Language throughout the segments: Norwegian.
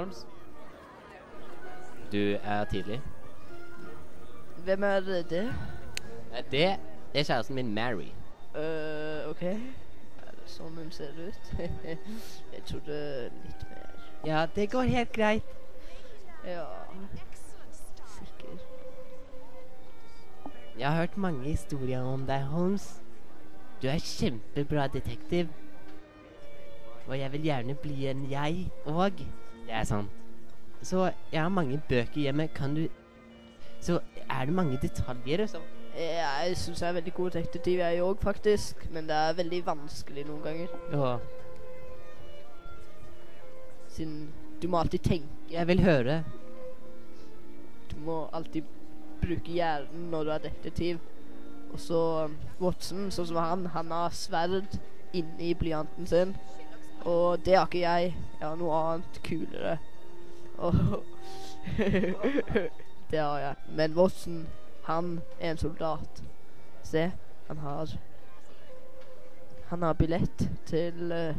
Holmes? Du er tidlig. Hvem er det? Eh, Det er kjæresten min Mary. Øh, ok. Er det sånn hun ser ut? jeg trodde litt mer. Ja, det går helt greit. Ja, Sikker. Jeg har hørt mange historier om deg, Holmes. Du er kjempebra detektiv. Og jeg vil gjerne bli en jeg òg. Det er sant. Så jeg har mange bøker hjemme. Kan du Så er det mange detaljer liksom? Jeg syns jeg er veldig god detektiv, jeg òg, faktisk. Men det er veldig vanskelig noen ganger. Ja, Siden du må alltid tenke. jeg vil høre. Du må alltid bruke hjernen når du er detektiv. Og så um, Watson, sånn som han, han har sverd inni blyanten sin. Og det har ikke jeg. Jeg har noe annet kulere. Og det har jeg. Men Watson, han er en soldat. Se, han har Han har billett til uh,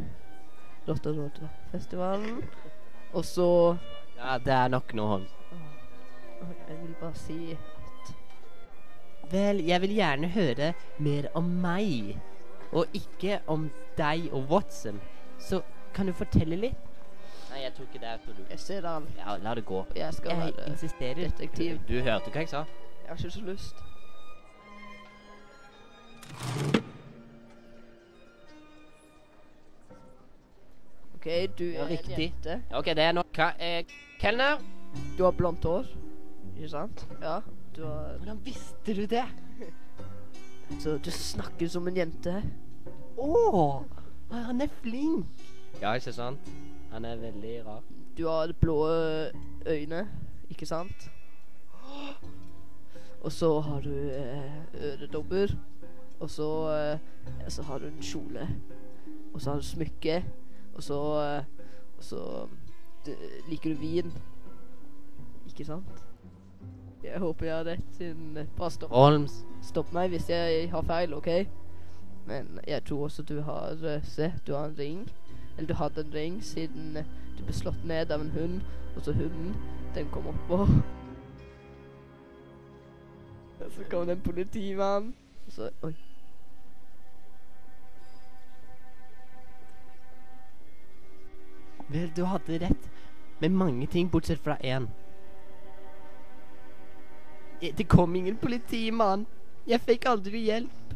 Rotterdam-festivalen. Og så Ja, det er nok nå, Holm. Jeg vil bare si at Vel, jeg vil gjerne høre mer om meg. Og ikke om deg og Watson. Så kan du fortelle litt? Nei, jeg tror ikke det er så lurt. jeg ser alt. Ja, la det gå. Jeg skal Jeg være insisterer. detektiv. Du hørte hva jeg sa? Jeg har ikke så lyst. OK, du Ja, er en jente. Ok, det er nok. Hva er Kelner? Du har blondt hår. Ikke sant? Ja. Du har Hvordan visste du det? Så du snakker som en jente. Å! Han er flink. Ja, ikke sant? Han er veldig rar. Du har blå øyne, ikke sant? Og så har du eh, øredobber. Og så, eh, så har du en kjole. Og så har du smykke. Og så eh, Og så d liker du vin. Ikke sant? Jeg håper jeg har rett, siden Bare stopp, Holmes. stopp meg hvis jeg har feil, OK? Men jeg tror også du har Se, du har en ring. Eller du hadde en ring siden eh, du ble slått ned av en hund. Og så hunden, den kom oppå. Og så kom det en politimann. Og så Oi. Vel, du hadde rett med mange ting, bortsett fra én. Eh, Det kom ingen politimann. Jeg fikk aldri hjelp.